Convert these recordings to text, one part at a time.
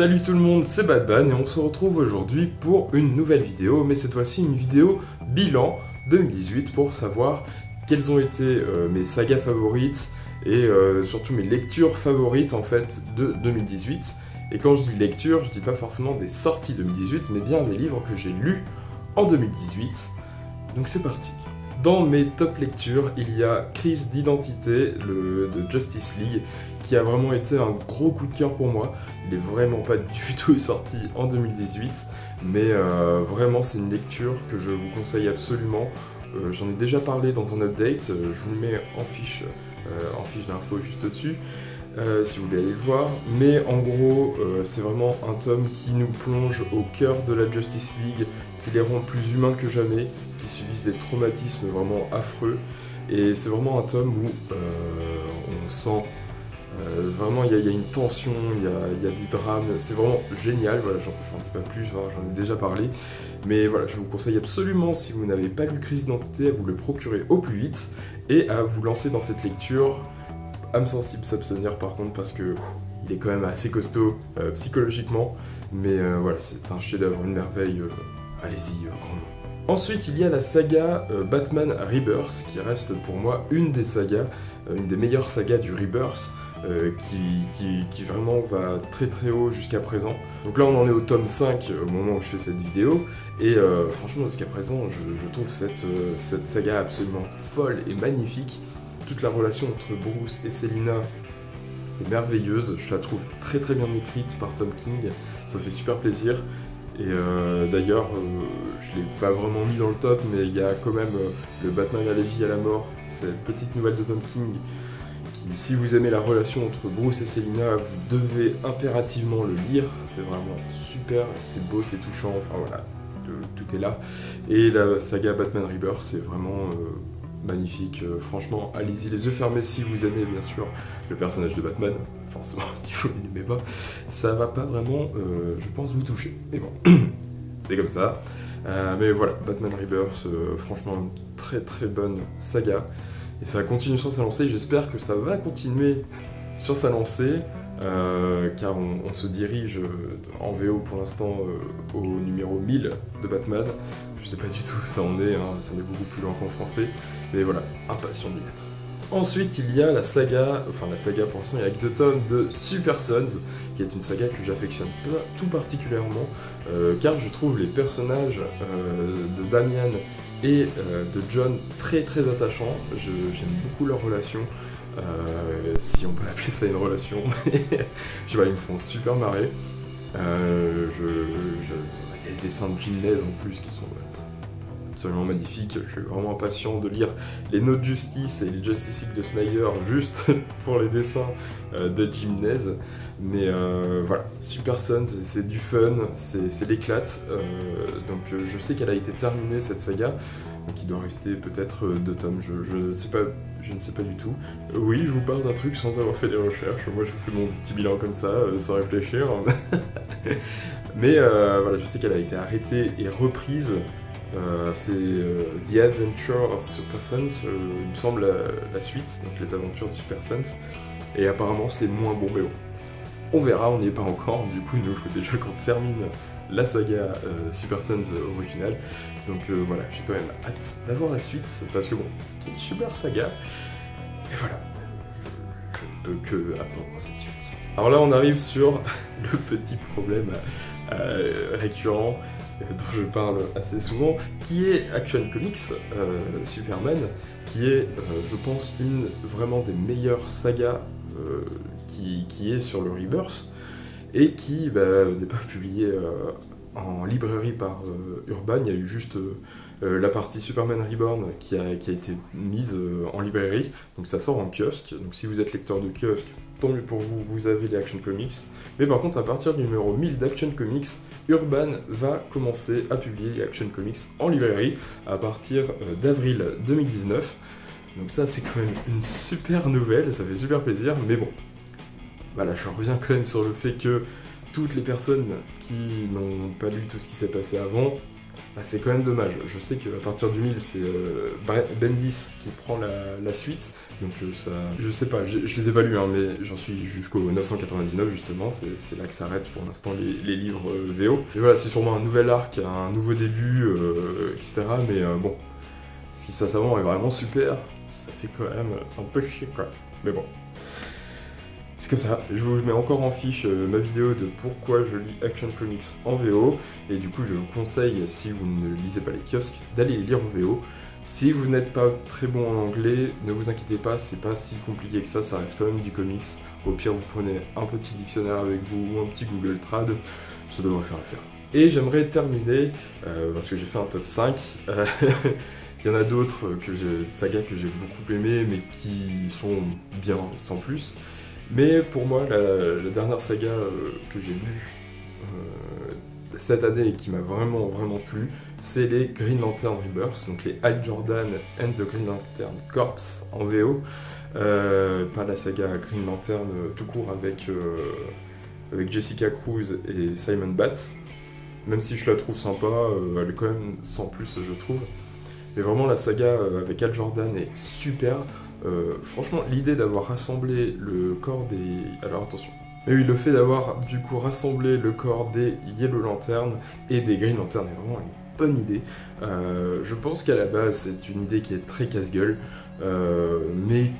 Salut tout le monde, c'est Badban et on se retrouve aujourd'hui pour une nouvelle vidéo, mais cette fois-ci une vidéo bilan 2018 pour savoir quelles ont été euh, mes sagas favorites et euh, surtout mes lectures favorites en fait de 2018. Et quand je dis lecture, je dis pas forcément des sorties 2018, mais bien des livres que j'ai lus en 2018. Donc c'est parti. Dans mes top lectures, il y a Crise d'identité de Justice League, qui a vraiment été un gros coup de cœur pour moi. Il est vraiment pas du tout sorti en 2018, mais euh, vraiment c'est une lecture que je vous conseille absolument. Euh, j'en ai déjà parlé dans un update, euh, je vous le mets en fiche, en fiche d'infos juste au-dessus. si vous voulez aller le voir. Mais en gros, c'est vraiment un tome qui nous plonge au cœur de la Justice League, qui les rend plus humains que jamais, qui subissent des traumatismes vraiment affreux. Et c'est vraiment un tome où on sent euh, vraiment, il y, a une tension, il y a, du drame, c'est vraiment génial. Voilà, j'en dis pas plus, j'en ai déjà parlé. Mais voilà, je vous conseille absolument, si vous n'avez pas lu Crise d'identité, à vous le procurer au plus vite et à vous lancer dans cette lecture. Âme sensible s'abstenir par contre, parce que il est quand même assez costaud euh, psychologiquement. Mais euh, voilà, c'est un chef-d'œuvre, une merveille. Allez-y, grandement. Ensuite, il y a la saga Batman Rebirth, qui reste pour moi une des sagas, une des meilleures sagas du Rebirth. Euh, qui, vraiment va très très haut jusqu'à présent. Donc là on en est au tome 5 au moment où je fais cette vidéo, et euh, franchement jusqu'à présent je, trouve cette, euh, cette saga absolument folle et magnifique. Toute la relation entre Bruce et Selina est merveilleuse, je la trouve très très bien écrite par Tom King, ça fait super plaisir. Et d'ailleurs, je l'ai pas vraiment mis dans le top, mais il y a quand même le Batman à la vie à la mort, cette petite nouvelle de Tom King si vous aimez la relation entre Bruce et Selina, vous devez impérativement le lire. C'est vraiment super, c'est beau, c'est touchant, enfin voilà, tout est là. Et la saga Batman Rebirth, c'est vraiment euh, magnifique. Euh, franchement, allez-y les yeux fermés si vous aimez bien sûr le personnage de Batman. Forcément, si vous ne l'aimez pas, ça va pas vraiment, euh, je pense, vous toucher. Mais bon, c'est comme ça. Mais voilà, Batman Rebirth, franchement, une très très bonne saga. Et ça continue sur sa lancée. J'espère que ça va continuer sur sa lancée, euh, car on, se dirige euh, en VO pour l'instant euh, au numéro 1000 de Batman. Je sais pas du tout où ça en est, hein, ça en est beaucoup plus loin qu'en français, mais voilà, impatient d'y être. Ensuite, il y a la saga, enfin la saga pour l'instant, il y a que deux tomes de Super Sons, qui est une saga que j'affectionne tout particulièrement, car je trouve les personnages de Damian et euh, de John très très attachant. J'aime beaucoup leur relation, euh, si on peut appeler ça une relation. je vois, ils me font super marrer. Euh, je, les dessins de gymnase en plus qui sont magnifiques. Je suis vraiment impatient de lire les Notes Justice et les Justice de Snyder juste pour les dessins de gymnase. Mais voilà, Super Sons, c'est du fun, c'est l'éclate. donc je sais qu'elle a été terminée cette saga, donc il doit rester peut-être deux tomes, je, ne sais pas, du tout. oui, je vous parle d'un truc sans avoir fait des recherches, moi je fais mon petit bilan comme ça, sans réfléchir. Mais voilà, je sais qu'elle a été arrêtée et reprise. C'est The Adventure of Super Sons, il me semble la, suite, donc les aventures de Super Sons. Et apparemment c'est moins bon, mais bon. On verra, on n'y est pas encore, du coup il nous faut déjà qu'on termine la saga euh, Super Sons originale. Donc euh, voilà, j'ai quand même hâte d'avoir la suite, parce que bon, c'est une super saga. Et voilà, je, ne peux que attendre cette suite. Alors là on arrive sur le petit problème euh, récurrent dont je parle assez souvent, qui est Action Comics Superman, qui est, je pense, une vraiment des meilleures sagas qui, est sur le Rebirth et qui bah, n'est pas publié euh, en librairie par euh, Urban. Il y a eu juste euh, la partie Superman Reborn qui a, qui a été mise en librairie. Donc ça sort en kiosque. Donc si vous êtes lecteur de kiosque, tant mieux pour vous, vous avez les Action Comics. Mais par contre, à partir du numéro 1000 d'Action Comics, Urban va commencer à publier les Action Comics en librairie à partir d'avril 2019. Donc ça, c'est quand même une super nouvelle, ça fait super plaisir, mais bon, voilà, je reviens quand même sur le fait que toutes les personnes qui n'ont pas lu tout ce qui s'est passé avant, bah, c'est quand même dommage. Je sais qu'à partir du 1000, c'est euh, Bendis qui prend la, suite, donc euh, ça... Je sais pas, je, les ai pas lus, hein, mais j'en suis jusqu'au 999 justement, c'est là que s'arrêtent pour l'instant les, livres euh, VO. Et voilà, c'est sûrement un nouvel arc, un nouveau début, etc. Mais bon, ce qui se passe avant est vraiment super, ça fait quand même un peu chier quoi. Mais bon. C'est comme ça. Je vous mets encore en fiche euh, ma vidéo de pourquoi je lis Action Comics en VO. Et du coup, je vous conseille, si vous ne lisez pas les kiosques, d'aller les lire en VO. Si vous n'êtes pas très bon en anglais, ne vous inquiétez pas, c'est pas si compliqué que ça, ça reste quand même du comics. Au pire, vous prenez un petit dictionnaire avec vous ou un petit Google Trad, ça devrait faire l'affaire. Et j'aimerais terminer, euh, parce que j'ai fait un top 5. Euh, il y en a d'autres que sagas que j'ai beaucoup aimé, mais qui sont bien sans plus. Mais pour moi, la, dernière saga euh, que j'ai lue euh, cette année et qui m'a vraiment vraiment plu, c'est les Green Lantern Rebirth, donc les Al Jordan and the Green Lantern Corps en VO. Euh, pas la saga Green Lantern tout court avec, avec Jessica Cruz et Simon Batts. Même si je la trouve sympa, elle est quand même sans plus, je trouve. Mais vraiment, la saga avec Al Jordan est super. Euh, franchement, l'idée d'avoir rassemblé le corps des... Alors attention. Mais oui, le fait d'avoir du coup rassemblé le corps des Yellow Lantern et des Green Lantern est vraiment une bonne idée. Euh, je pense qu'à la base, c'est une idée qui est très casse-gueule, euh, mais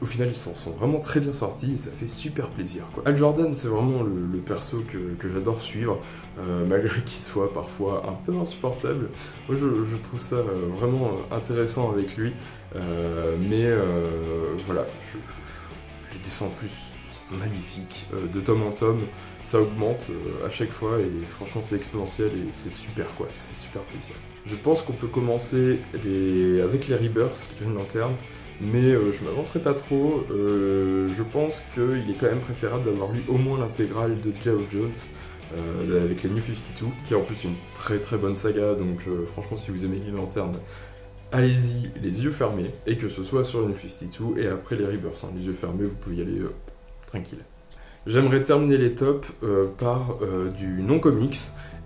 au final, ils s'en sont vraiment très bien sortis et ça fait super plaisir. Al Jordan, c'est vraiment le, perso que, j'adore suivre, malgré qu'il soit parfois un peu insupportable. Moi, je trouve ça vraiment intéressant avec lui. Euh, mais euh, voilà, je, descends plus magnifique. Euh, de tome en tome, ça augmente à chaque fois et franchement c'est exponentiel et c'est super quoi, ça fait super plaisir. Je pense qu'on peut commencer les... avec les Rebirths, Green Lantern, mais je m'avancerai pas trop. je pense qu'il est quand même préférable d'avoir lu au moins l'intégrale de Geoff Jones. avec les New 52, qui est en plus une très très bonne saga, donc franchement si vous aimez Green Lantern, allez-y les yeux fermés, et que ce soit sur une 52 et après les Rebirths. Hein. Les yeux fermés, vous pouvez y aller euh, tranquille. J'aimerais terminer les tops euh, par euh, du non-comics,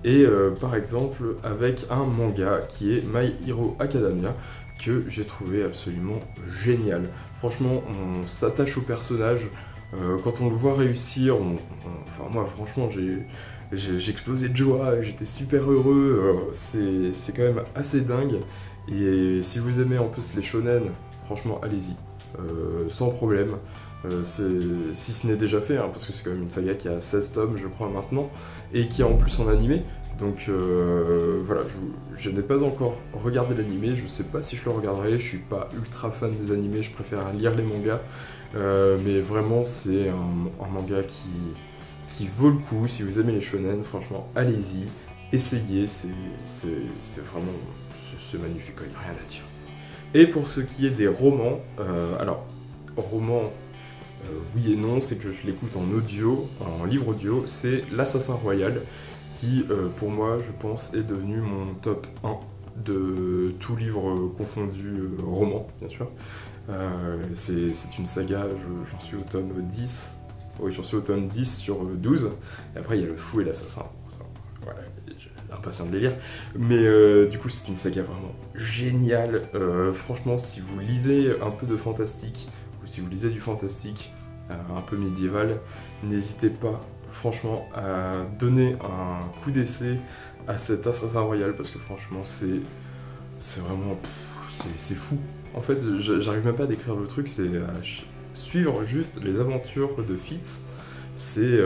et par exemple avec un manga qui est My Hero Academia, que j'ai trouvé absolument génial. Franchement, on s'attache au personnage, quand on le voit réussir, enfin moi franchement j'ai explosé de joie, j'étais super heureux, c'est quand même assez dingue. Et si vous aimez en plus les shonen, franchement, allez-y. Euh, sans problème. Euh, si ce n'est déjà fait, hein, parce que c'est quand même une saga qui a 16 tomes, je crois, maintenant, et qui est en plus en animé. Donc euh, voilà, je, n'ai pas encore regardé l'animé, je sais pas si je le regarderai, je suis pas ultra fan des animés, je préfère lire les mangas, mais vraiment c'est un, manga qui, vaut le coup, si vous aimez les shonen, franchement, allez-y, essayez, c'est vraiment c'est magnifique, il n'y a rien à dire. Et pour ce qui est des romans, euh, alors, romans, euh, oui et non, c'est que je l'écoute en audio, en livre audio, c'est L'Assassin Royal, qui, euh, pour moi, je pense, est devenu mon top 1 de tout livre confondu, roman, bien sûr. c'est une saga, j'en suis au tome 10, oui, j'en suis au tome 10 sur 12, et après il y a le fou et l'assassin. Voilà, impatient de les lire. Mais euh, du coup, c'est une saga vraiment géniale. Euh, franchement, si vous lisez un peu de fantastique, si vous lisez du fantastique euh, un peu médiéval, n'hésitez pas, franchement, à donner un coup d'essai à cet Assassin Royal, parce que franchement, c'est c'est vraiment... C'est fou. En fait, j'arrive même pas à décrire le truc, c'est suivre juste les aventures de Fitz, c'est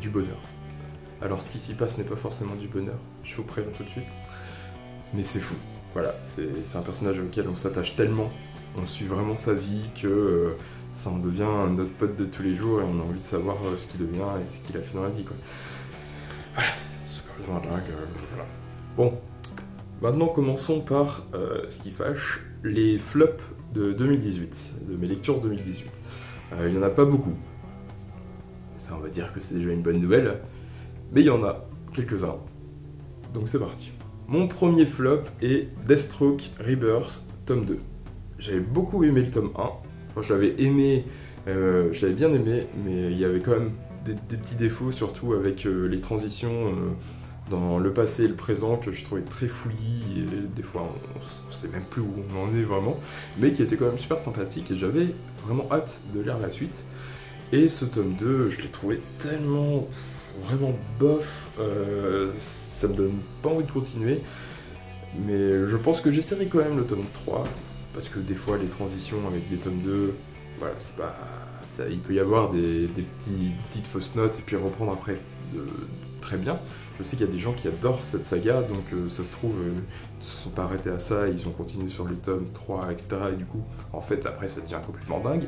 du bonheur. Alors ce qui s'y passe n'est pas forcément du bonheur, je vous préviens tout de suite, mais c'est fou. Voilà, c'est un personnage auquel on s'attache tellement, on suit vraiment sa vie que euh, ça en devient notre pote de tous les jours et on a envie de savoir euh, ce qu'il devient et ce qu'il a fait dans la vie. Voilà, c'est. Euh, voilà. Bon, maintenant commençons par ce qui fâche, les flops de 2018, de mes lectures 2018. Il n'y en a pas beaucoup. Ça, on va dire que c'est déjà une bonne nouvelle. Mais il y en a quelques-uns. Donc c'est parti. Mon premier flop est Deathstroke Rebirth, tome 2. J'avais beaucoup aimé le tome 1. Enfin, je l'avais aimé, euh, je l'avais bien aimé, mais il y avait quand même des, petits défauts, surtout avec euh, les transitions euh, dans le passé et le présent que je trouvais très fouillis et des fois on, sait même plus où on en est vraiment, mais qui était quand même super sympathique et j'avais vraiment hâte de lire la suite. Et ce tome 2, je l'ai trouvé tellement vraiment bof, ça me donne pas envie de continuer, mais je pense que j'essaierai quand même le tome 3, parce que des fois les transitions avec des tomes 2, voilà, c'est pas. Ça, il peut y avoir des, petits, petites fausses notes et puis reprendre après très bien. Je sais qu'il y a des gens qui adorent cette saga, donc euh, ça se trouve, euh, ils ne se sont pas arrêtés à ça, ils ont continué sur les tomes 3, etc. Et du coup, en fait, après, ça devient complètement dingue.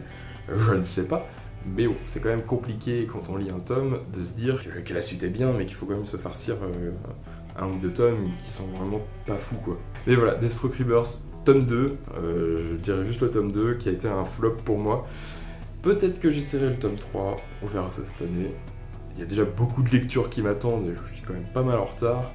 Je ne sais pas. Mais bon, c'est quand même compliqué quand on lit un tome de se dire que, la suite est bien, mais qu'il faut quand même se farcir euh, un ou deux tomes qui sont vraiment pas fous, quoi. Mais voilà, Deathstroke Rebirth, tome 2, je dirais juste le tome 2, qui a été un flop pour moi. Peut-être que j'essaierai le tome 3, on verra ça cette année. Il y a déjà beaucoup de lectures qui m'attendent et je suis quand même pas mal en retard.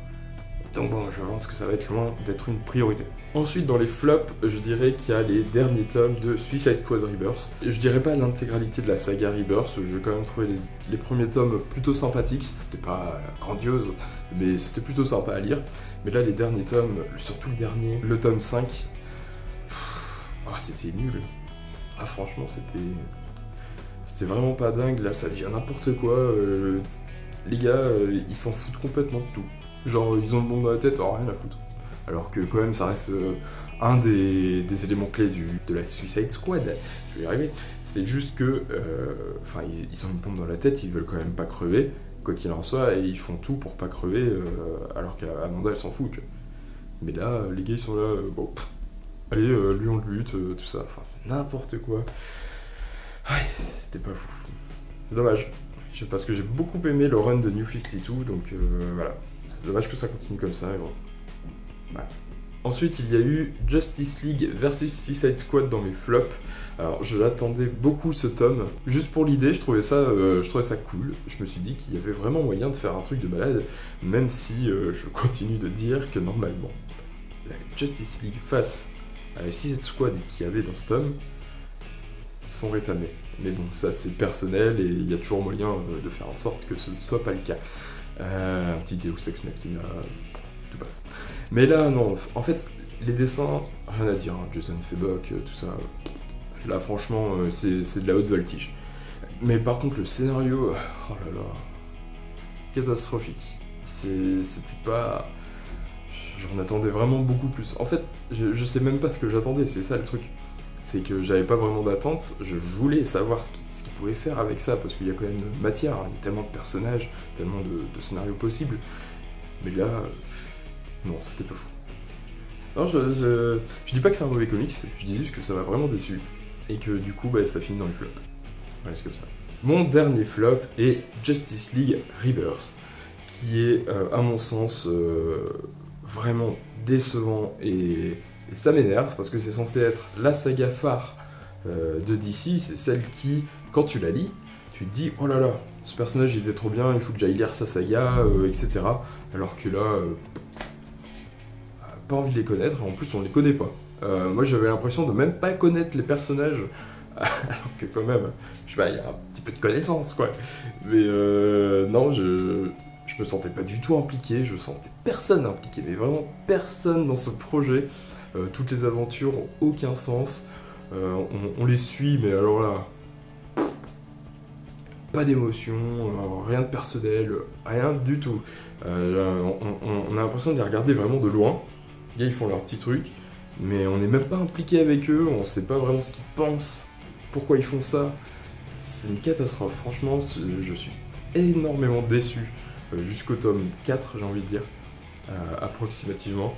Donc bon, je pense que ça va être loin d'être une priorité. Ensuite, dans les flops, je dirais qu'il y a les derniers tomes de Suicide Squad Rebirth. Je dirais pas l'intégralité de la saga Rebirth, j'ai quand même trouvé les, premiers tomes plutôt sympathiques, c'était pas grandiose, mais c'était plutôt sympa à lire. Mais là, les derniers tomes, surtout le dernier, le tome 5, oh, c'était nul. Ah franchement, c'était c'était vraiment pas dingue, là ça devient n'importe quoi. Euh, les gars, euh, ils s'en foutent complètement de tout. Genre, ils ont le monde dans la tête, oh, rien à foutre. Alors que quand même, ça reste euh, un des, éléments clés de la Suicide Squad. Je vais y arriver. C'est juste que, enfin, ils, ont une bombe dans la tête, ils veulent quand même pas crever, quoi qu'il en soit, et ils font tout pour pas crever, alors qu'Amanda, elle s'en fout. Mais là, les gars, ils sont là, bon, allez, lui on le bute, tout ça. Enfin, c'est n'importe quoi. C'était pas fou. Dommage. Parce que j'ai beaucoup aimé le run de New 52, donc euh, voilà. Dommage que ça continue comme ça, bon. Ensuite, il y a eu Justice League versus Suicide Squad dans mes flops. Alors, je l'attendais beaucoup ce tome. Juste pour l'idée, je trouvais ça, euh, je trouvais ça cool. Je me suis dit qu'il y avait vraiment moyen de faire un truc de malade, même si euh, je continue de dire que normalement, la Justice League face à la Suicide Squad qu'il y avait dans ce tome, se font rétamer. Mais bon, ça c'est personnel et il y a toujours moyen euh, de faire en sorte que ce ne soit pas le cas. Euh, un petit Deus Ex Machina, tout passe. Mais là, non, en fait, les dessins, rien à dire, hein, Jason Febok, euh, tout ça, là franchement, c'est de la haute voltige. Mais par contre, le scénario, oh là là, catastrophique. C'était pas. J'en attendais vraiment beaucoup plus. En fait, je, sais même pas ce que j'attendais, c'est ça le truc c'est que j'avais pas vraiment d'attente, je voulais savoir ce qu'il pouvait faire avec ça, parce qu'il y a quand même matière, hein. il y a tellement de personnages, tellement de, scénarios possibles, mais là, non, c'était pas fou. Je, je, dis pas que c'est un mauvais comics, je dis juste que ça m'a vraiment déçu, et que du coup, bah, ça finit dans les flops. Voilà, c'est comme ça. Mon dernier flop est Justice League Rebirth, qui est, euh, à mon sens, euh, vraiment décevant et ça m'énerve parce que c'est censé être la saga phare euh, de DC, c'est celle qui, quand tu la lis, tu te dis oh là là, ce personnage il était trop bien, il faut que j'aille lire sa saga, euh, etc. Alors que là, euh, pas envie de les connaître, en plus on les connaît pas. moi j'avais l'impression de même pas connaître les personnages, alors que quand même, je sais pas, il y a un petit peu de connaissance quoi. Mais non, je, je me sentais pas du tout impliqué, je sentais personne impliqué, mais vraiment personne dans ce projet. Euh, toutes les aventures ont aucun sens. Euh, on, les suit, mais alors là, pas d'émotion, euh, rien de personnel, rien du tout. on, a l'impression de les regarder vraiment de loin. Les gars, ils font leur petit truc, mais on n'est même pas impliqué avec eux, on sait pas vraiment ce qu'ils pensent, pourquoi ils font ça. C'est une catastrophe, franchement, je suis énormément déçu. Jusqu'au tome 4, j'ai envie de dire, approximativement.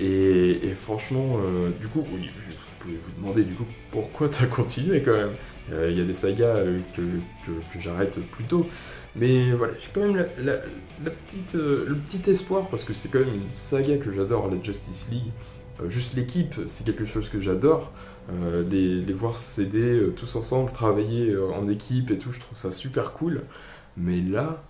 Et, franchement, euh, du coup, oui, vous pouvez vous demander du coup pourquoi tu as continué quand même? Euh, il y a des sagas euh, que, j'arrête plus tôt. Mais voilà, j'ai quand même la, petite, le petit espoir parce que c'est quand même une saga que j'adore, la Justice League. juste l'équipe, c'est quelque chose que j'adore. Les, les, voir s'aider tous ensemble, travailler en équipe et tout, je trouve ça super cool. Mais là,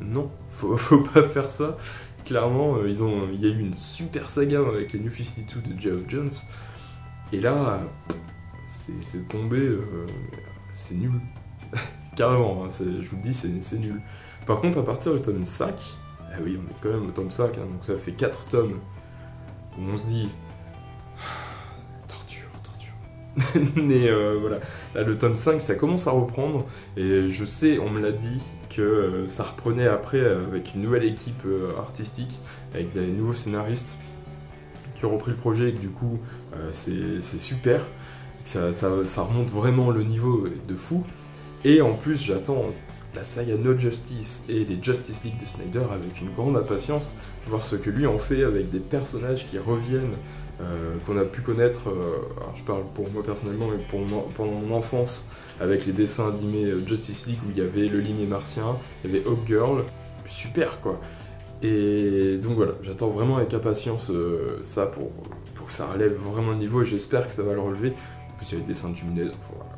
non, faut, pas faire ça clairement, euh, ils ont, il y a eu une super saga avec les New 52 de Geoff Jones. Et là, c'est tombé, euh, c'est nul. carrément, hein, je vous le dis, c'est nul. Par contre, à partir du tome 5, ah oui, on est quand même au tome 5, hein, donc ça fait 4 tomes où on se dit. Mais euh, voilà, là le tome 5, ça commence à reprendre, et je sais, on me l'a dit, que euh, ça reprenait après avec une nouvelle équipe euh, artistique, avec des nouveaux scénaristes qui ont repris le projet, et que du coup, c'est super, ça, ça remonte vraiment le niveau de fou. Et en plus, j'attends la saga No Justice et les Justice League de Snyder avec une grande impatience, voir ce que lui en fait avec des personnages qui reviennent, euh, qu'on a pu connaître, euh, je parle pour moi personnellement, mais pendant mon enfance, avec les dessins animés euh, Justice League où il y avait le limier martien, il y avait Hawk Girl, super quoi. Et donc voilà, j'attends vraiment avec impatience ça pour, pour que ça relève vraiment le niveau et j'espère que ça va le relever. En plus, il y a les dessins de Jiménez, enfin voilà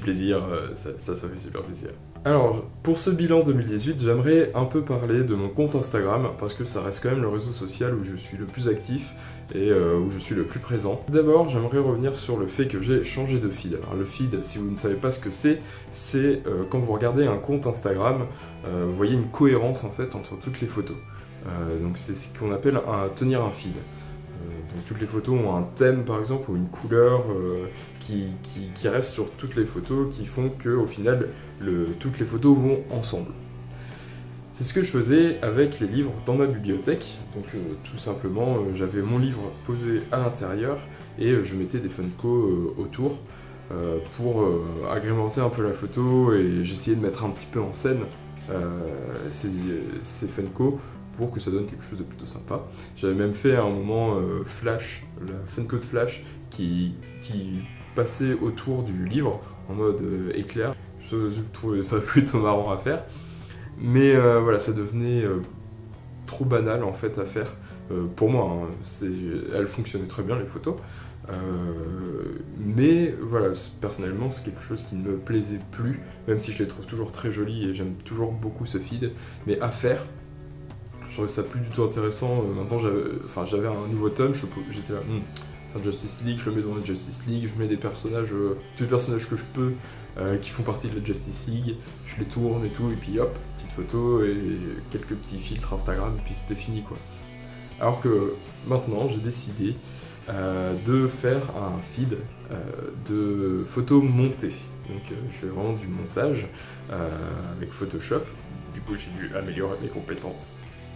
plaisir, euh, ça, ça, fait super plaisir. Alors, pour ce bilan 2018, j'aimerais un peu parler de mon compte Instagram, parce que ça reste quand même le réseau social où je suis le plus actif et euh, où je suis le plus présent. D'abord, j'aimerais revenir sur le fait que j'ai changé de feed. Alors, le feed, si vous ne savez pas ce que c'est, c'est euh, quand vous regardez un compte Instagram, vous voyez une cohérence en fait entre toutes les photos. donc, c'est ce qu'on appelle un, tenir un feed. Donc toutes les photos ont un thème par exemple ou une couleur euh, qui, reste sur toutes les photos qui font que au final toutes les photos vont ensemble. C'est ce que je faisais avec les livres dans ma bibliothèque. Donc euh, tout simplement euh, j'avais mon livre posé à l'intérieur et je mettais des Funko autour pour agrémenter un peu la photo et j'essayais de mettre un petit peu en scène ces, ces Funko pour que ça donne quelque chose de plutôt sympa. J'avais même fait à un moment euh, Flash, la Funcode Flash, qui, passait autour du livre en mode euh, éclair. Je, trouvais ça plutôt marrant à faire. Mais euh, voilà, ça devenait trop banal en fait à faire. pour moi, hein. elle fonctionnait très bien les photos. mais voilà, personnellement, c'est quelque chose qui ne me plaisait plus, même si je les trouve toujours très jolies et j'aime toujours beaucoup ce feed. Mais à faire, je trouvais ça plus du tout intéressant. Euh, maintenant, j'avais un nouveau tome, j'étais là, hmm, Justice League, je le mets dans la Justice League, je mets des personnages, euh, tous les personnages que je peux euh, qui font partie de la Justice League, je les tourne et tout, et puis hop, petite photo et quelques petits filtres Instagram, et puis c'était fini quoi. Alors que maintenant, j'ai décidé de faire un feed de photos montées. Donc je fais vraiment du montage avec Photoshop. Du coup, j'ai dû améliorer mes compétences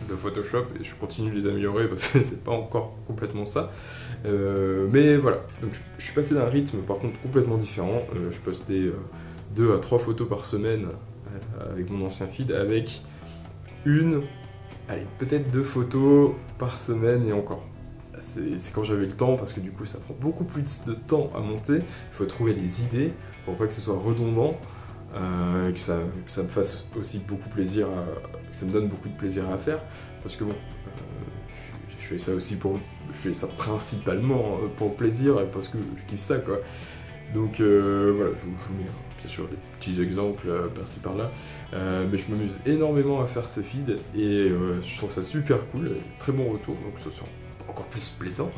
de Photoshop et je continue de les améliorer parce que c'est pas encore complètement ça. Euh, mais voilà, donc je, suis passé d'un rythme par contre complètement différent. Euh, je postais euh, deux à trois photos par semaine avec mon ancien feed avec une, allez, peut-être deux photos par semaine et encore. C'est quand j'avais le temps parce que du coup ça prend beaucoup plus de temps à monter. Il faut trouver les idées pour pas que ce soit redondant. que, ça, que, me fasse aussi beaucoup plaisir ça me donne beaucoup de plaisir à faire, parce que bon, euh, je fais ça aussi pour, je fais ça principalement euh, pour plaisir et parce que je kiffe ça quoi. Donc euh, voilà, je, vous mets bien sûr des petits exemples par-ci par-là, mais je m'amuse énormément à faire ce feed et je trouve ça super cool, très bon retour, donc ça sent encore plus plaisant.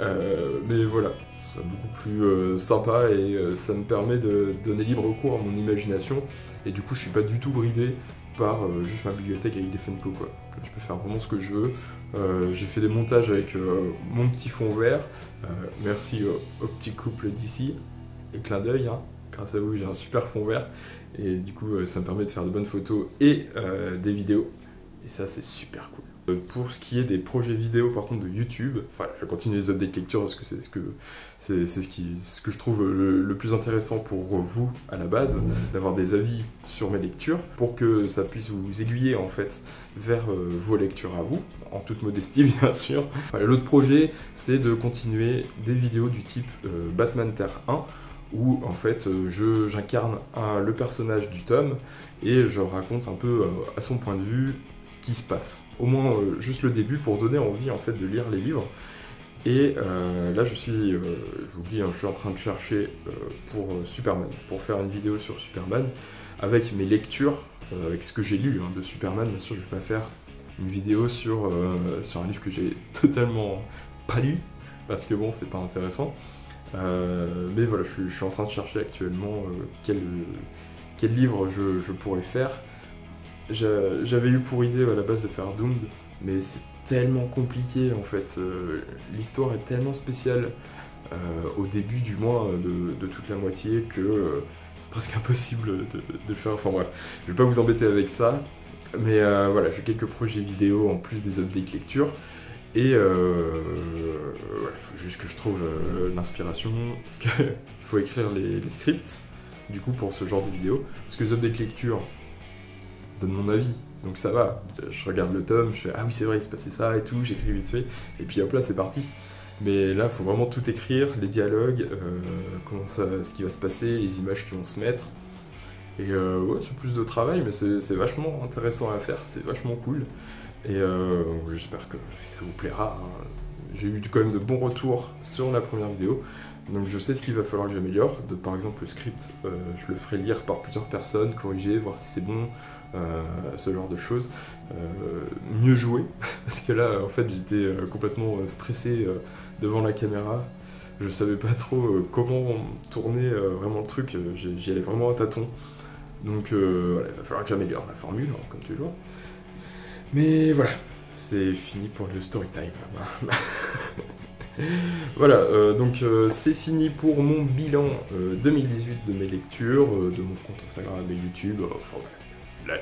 mais voilà, c'est beaucoup plus sympa et ça me permet de donner libre cours à mon imagination et du coup je suis pas du tout bridé euh, juste ma bibliothèque avec des Funko quoi. Je peux faire vraiment ce que je veux. Euh, j'ai fait des montages avec euh, mon petit fond vert. merci au, petit couple d'ici. Et clin d'œil, hein. grâce à vous j'ai un super fond vert. Et du coup ça me permet de faire de bonnes photos et des vidéos. Et ça c'est super cool. Pour ce qui est des projets vidéo par contre de YouTube, voilà, je continue les updates lecture parce que c'est ce que c'est ce qui ce que je trouve le, plus intéressant pour vous à la base, d'avoir des avis sur mes lectures pour que ça puisse vous aiguiller en fait vers euh, vos lectures à vous, en toute modestie bien sûr. L'autre projet c'est de continuer des vidéos du type euh, Batman Terre 1 où en fait euh, j'incarne le personnage du tome et je raconte un peu à son point de vue ce qui se passe. Au moins euh, juste le début pour donner envie en fait de lire les livres. Et euh, là je suis, euh, je dis, hein, je suis en train de chercher pour Superman, pour faire une vidéo sur Superman, avec mes lectures, avec ce que j'ai lu hein, de Superman, bien sûr je vais pas faire une vidéo sur, sur un livre que j'ai totalement pas lu, parce que bon c'est pas intéressant. mais voilà, je suis, je suis, en train de chercher actuellement quel quel livre je, pourrais faire. J'avais eu pour idée à la base de faire Doomed, mais c'est tellement compliqué en fait. L'histoire est tellement spéciale au début du moins de, toute la moitié que c'est presque impossible de, de, faire. Enfin bref, je vais pas vous embêter avec ça. Mais euh, voilà, j'ai quelques projets vidéo en plus des updates lecture. Et euh, voilà, il faut juste que je trouve euh, l'inspiration, qu'il faut écrire les, scripts, du coup, pour ce genre de vidéo. Parce que les updates lecture donnent mon avis, donc ça va. Je regarde le tome, je fais Ah oui, c'est vrai, il se passait ça et tout, j'écris vite fait, et puis hop là, c'est parti. Mais là, il faut vraiment tout écrire, les dialogues, comment ça, ce qui va se passer, les images qui vont se mettre. Et euh, ouais, c'est plus de travail, mais c'est vachement intéressant à faire, c'est vachement cool. Et euh, j'espère que ça vous plaira. Hein. J'ai eu quand même de bons retours sur la première vidéo, donc je sais ce qu'il va falloir que j'améliore. Par exemple, le script, euh, je le ferai lire par plusieurs personnes, corriger, voir si c'est bon, ce genre de choses. mieux jouer, parce que là, en fait, j'étais complètement stressé devant la caméra. Je savais pas trop comment tourner vraiment le truc, j'y allais vraiment à tâtons. Donc euh, il va falloir que j'améliore la formule, hein, comme toujours. Mais voilà, c'est fini pour le story time. voilà, euh, donc euh, c'est fini pour mon bilan 2018 de mes lectures, de mon compte Instagram et YouTube, enfin voilà, la.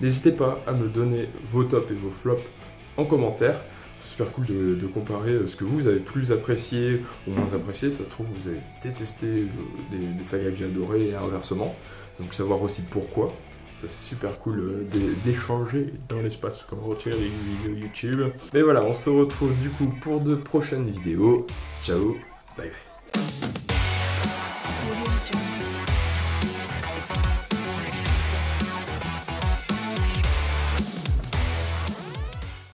N'hésitez pas à me donner vos tops et vos flops en commentaire. Super cool de, comparer ce que vous avez plus apprécié ou moins apprécié. Ça se trouve, vous avez détesté des, sagas que j'ai adorées et inversement. Donc savoir aussi pourquoi. C'est super cool euh, d'échanger dans l'espace comme retire les vidéos YouTube. Mais voilà, on se retrouve du coup pour de prochaines vidéos. Ciao, bye bye.